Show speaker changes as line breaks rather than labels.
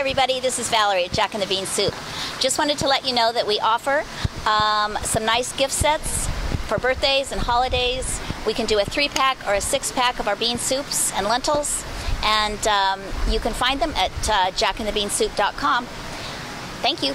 everybody. This is Valerie at Jack and the Bean Soup. Just wanted to let you know that we offer um, some nice gift sets for birthdays and holidays. We can do a three pack or a six pack of our bean soups and lentils, and um, you can find them at uh, jackandthebeansoup.com. Thank you.